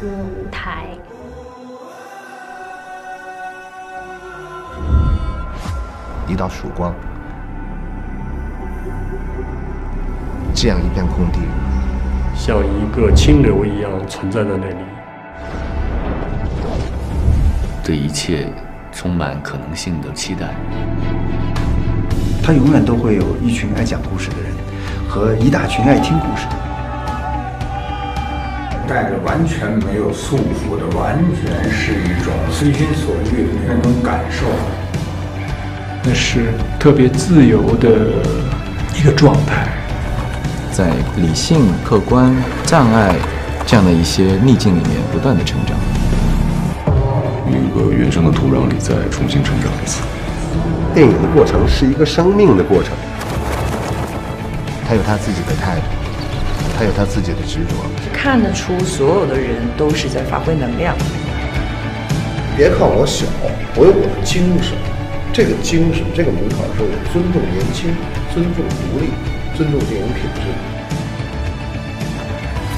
个舞台。一道曙光，这样一片空地，像一个清流一样存在在那里。对一切充满可能性的期待。他永远都会有一群爱讲故事的人，和一大群爱听故事的人。带着完全没有束缚的，完全是一种随心所欲的那种感受。那是特别自由的一个状态，在理性、客观、障碍这样的一些逆境里面不断的成长，一个原生的土壤里再重新成长一次。电影的过程是一个生命的过程，他有他自己的态度，他有他自己的执着。看得出所有的人都是在发挥能量。别看我小，我有我的精神。这个精神，这个门槛是我尊重年轻，尊重独立，尊重电影品质。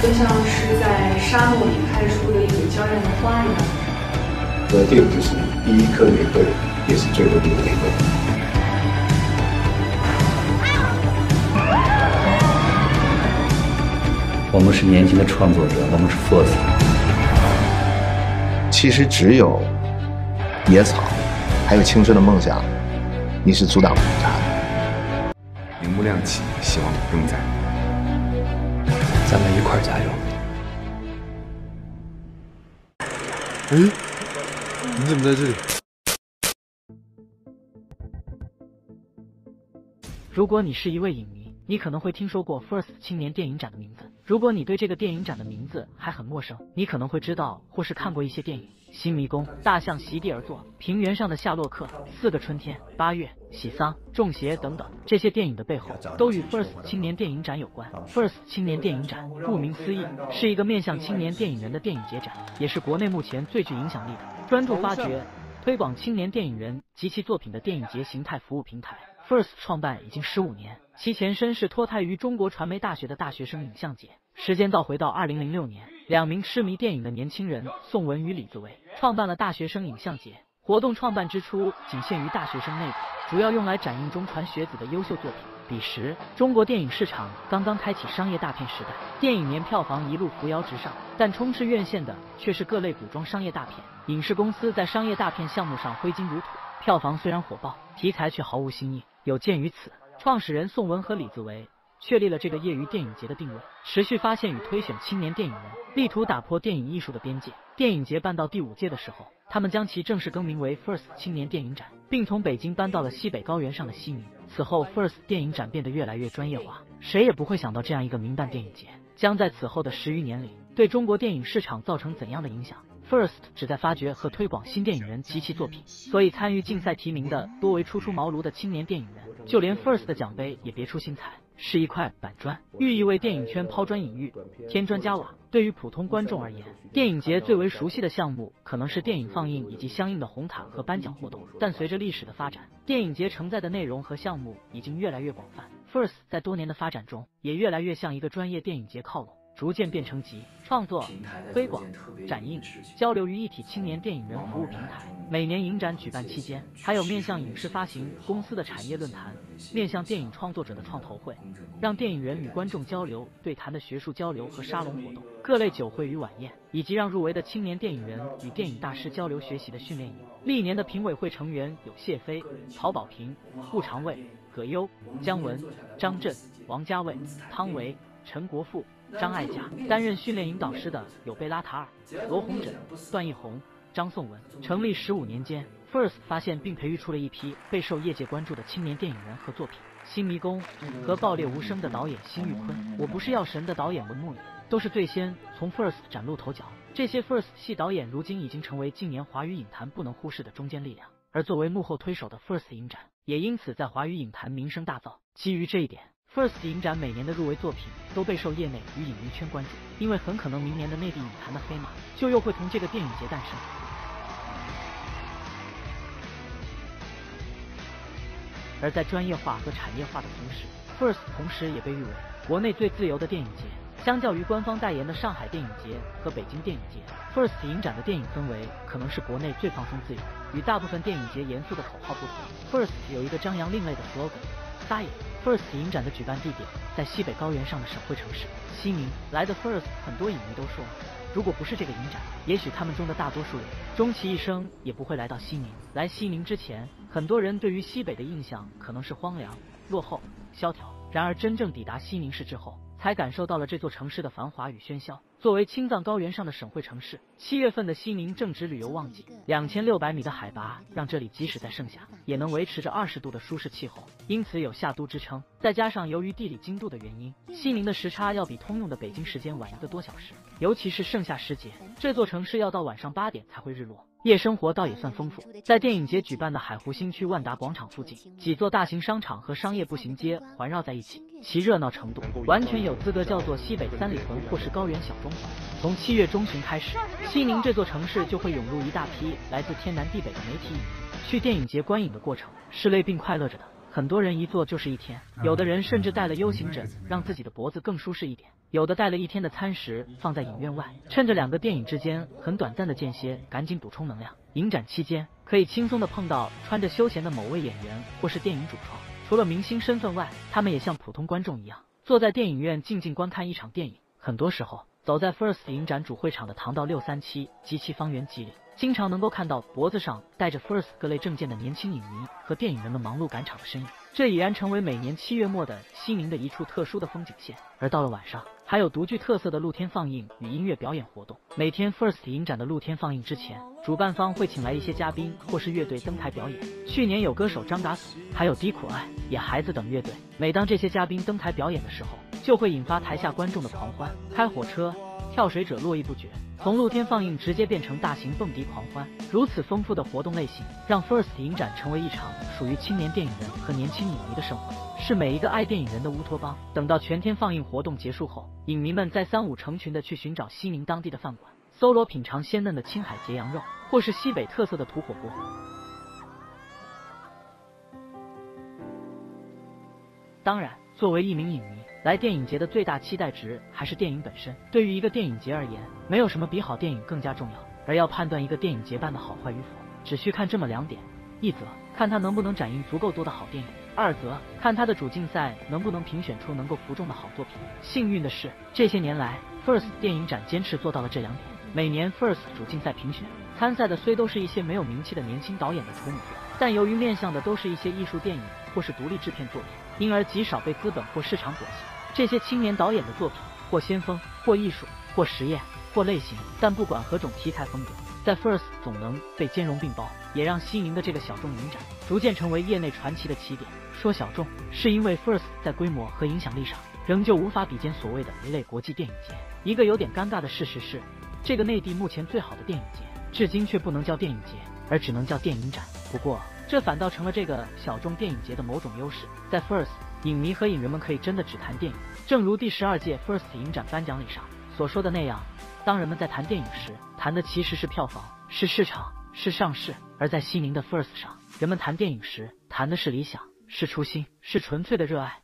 就像是在沙漠里开出的一朵娇艳的花一样。我的电影就是第一颗玫瑰，也是最后一个玫瑰。我们是年轻的创作者，我们是 First。其实只有野草。还有青春的梦想，你是阻挡不了它的。明幕亮起，希望永在。咱们一块儿加油。哎，你怎么在这里？如果你是一位影迷。你可能会听说过 First 青年电影展的名字。如果你对这个电影展的名字还很陌生，你可能会知道或是看过一些电影，《新迷宫》、《大象席地而坐》、《平原上的夏洛克》、《四个春天》、《八月》、《喜丧》、《中邪》等等。这些电影的背后都与 First 青年电影展有关。First 青年电影展顾名思义是一个面向青年电影人的电影节展，也是国内目前最具影响力的、专注发掘、推广青年电影人及其作品的电影节形态服务平台。First 创办已经十五年。其前身是脱胎于中国传媒大学的大学生影像节。时间倒回到二零零六年，两名痴迷电影的年轻人宋文与李子维创办了大学生影像节。活动创办之初仅限于大学生内部，主要用来展映中传学子的优秀作品。彼时，中国电影市场刚刚开启商业大片时代，电影年票房一路扶摇直上，但充斥院线的却是各类古装商业大片。影视公司在商业大片项目上挥金如土，票房虽然火爆，题材却毫无新意。有鉴于此。创始人宋文和李子维确立了这个业余电影节的定位，持续发现与推选青年电影人，力图打破电影艺术的边界。电影节办到第五届的时候，他们将其正式更名为 First 青年电影展，并从北京搬到了西北高原上的西宁。此后，First 电影展变得越来越专业化，谁也不会想到这样一个民办电影节将在此后的十余年里对中国电影市场造成怎样的影响。First 旨在发掘和推广新电影人及其作品，所以参与竞赛提名的多为初出茅庐的青年电影人。就连 First 的奖杯也别出心裁，是一块板砖，寓意为电影圈抛砖引玉、添砖加瓦。对于普通观众而言，电影节最为熟悉的项目可能是电影放映以及相应的红毯和颁奖活动。但随着历史的发展，电影节承载的内容和项目已经越来越广泛。First 在多年的发展中，也越来越向一个专业电影节靠拢。逐渐变成集创作、推广、展映、交流于一体青年电影人服务平台。每年影展举办期间，还有面向影视发行公司的产业论坛，面向电影创作者的创投会，让电影人与观众交流对谈的学术交流和沙龙活动，各类酒会与晚宴，以及让入围的青年电影人与电影大师交流学习的训练营。历年的评委会成员有谢飞、曹保平、顾长卫、葛优、姜文、张震、王家卫、汤唯、陈国富。张艾嘉担任训练营导师的有贝拉塔尔、罗红枕、段奕宏、张颂文。成立十五年间，First 发现并培育出了一批备受业界关注的青年电影人和作品，《新迷宫》和《爆裂无声》的导演辛玉坤，《我不是药神》的导演文牧野，都是最先从 First 崭露头角。这些 First 系导演如今已经成为近年华语影坛不能忽视的中坚力量，而作为幕后推手的 First 影展，也因此在华语影坛名声大噪。基于这一点。First 影展每年的入围作品都备受业内与影迷圈关注，因为很可能明年的内地影坛的黑马就又会从这个电影节诞生。而在专业化和产业化的同时，First 同时也被誉为国内最自由的电影节。相较于官方代言的上海电影节和北京电影节，FIRST 影展的电影氛围可能是国内最放松自由。与大部分电影节严肃的口号不同，FIRST 有一个张扬另类的 slogan：撒野。FIRST 影展的举办地点在西北高原上的省会城市西宁。来的 FIRST 很多影迷都说，如果不是这个影展，也许他们中的大多数人终其一生也不会来到西宁。来西宁之前，很多人对于西北的印象可能是荒凉、落后、萧条。然而真正抵达西宁市之后，才感受到了这座城市的繁华与喧嚣。作为青藏高原上的省会城市，七月份的西宁正值旅游旺季，两千六百米的海拔让这里即使在盛夏也能维持着二十度的舒适气候，因此有夏都之称。再加上由于地理经度的原因，西宁的时差要比通用的北京时间晚一个多小时，尤其是盛夏时节，这座城市要到晚上八点才会日落。夜生活倒也算丰富，在电影节举办的海湖新区万达广场附近，几座大型商场和商业步行街环绕在一起，其热闹程度完全有资格叫做西北三里屯或是高原小中。从七月中旬开始，西宁这座城市就会涌入一大批来自天南地北的媒体影迷。去电影节观影的过程是累并快乐着的。很多人一坐就是一天，有的人甚至带了 U 型枕，让自己的脖子更舒适一点；有的带了一天的餐食放在影院外，趁着两个电影之间很短暂的间歇，赶紧补充能量。影展期间可以轻松的碰到穿着休闲的某位演员或是电影主创，除了明星身份外，他们也像普通观众一样，坐在电影院静静观看一场电影。很多时候，走在 FIRST 影展主会场的唐道六三七及其方圆几里。经常能够看到脖子上戴着 FIRST 各类证件的年轻影迷和电影人们忙碌赶场的身影，这已然成为每年七月末的西宁的一处特殊的风景线。而到了晚上，还有独具特色的露天放映与音乐表演活动。每天 FIRST 影展的露天放映之前，主办方会请来一些嘉宾或是乐队登台表演。去年有歌手张嘎索，还有低苦爱、野孩子等乐队。每当这些嘉宾登台表演的时候，就会引发台下观众的狂欢，开火车。跳水者络绎不绝，从露天放映直接变成大型蹦迪狂欢。如此丰富的活动类型，让 FIRST 影展成为一场属于青年电影人和年轻影迷的盛会，是每一个爱电影人的乌托邦。等到全天放映活动结束后，影迷们再三五成群的去寻找西宁当地的饭馆，搜罗品尝鲜嫩的青海节羊肉，或是西北特色的土火锅。当然，作为一名影迷。来电影节的最大期待值还是电影本身。对于一个电影节而言，没有什么比好电影更加重要。而要判断一个电影节办的好坏与否，只需看这么两点：一则看它能不能展映足够多的好电影；二则看它的主竞赛能不能评选出能够服众的好作品。幸运的是，这些年来，FIRST 电影展坚持做到了这两点。每年 FIRST 主竞赛评选参赛的虽都是一些没有名气的年轻导演的处女作，但由于面向的都是一些艺术电影或是独立制片作品，因而极少被资本或市场唾弃。这些青年导演的作品，或先锋，或艺术，或实验，或类型，但不管何种题材风格，在 FIRST 总能被兼容并包，也让西宁的这个小众影展逐渐成为业内传奇的起点。说小众，是因为 FIRST 在规模和影响力上，仍旧无法比肩所谓的一类国际电影节。一个有点尴尬的事实是，这个内地目前最好的电影节，至今却不能叫电影节，而只能叫电影展。不过，这反倒成了这个小众电影节的某种优势，在 FIRST。影迷和影人们可以真的只谈电影，正如第十二届 FIRST 影展颁奖礼上所说的那样，当人们在谈电影时，谈的其实是票房，是市场，是上市；而在西宁的 FIRST 上，人们谈电影时，谈的是理想，是初心，是纯粹的热爱。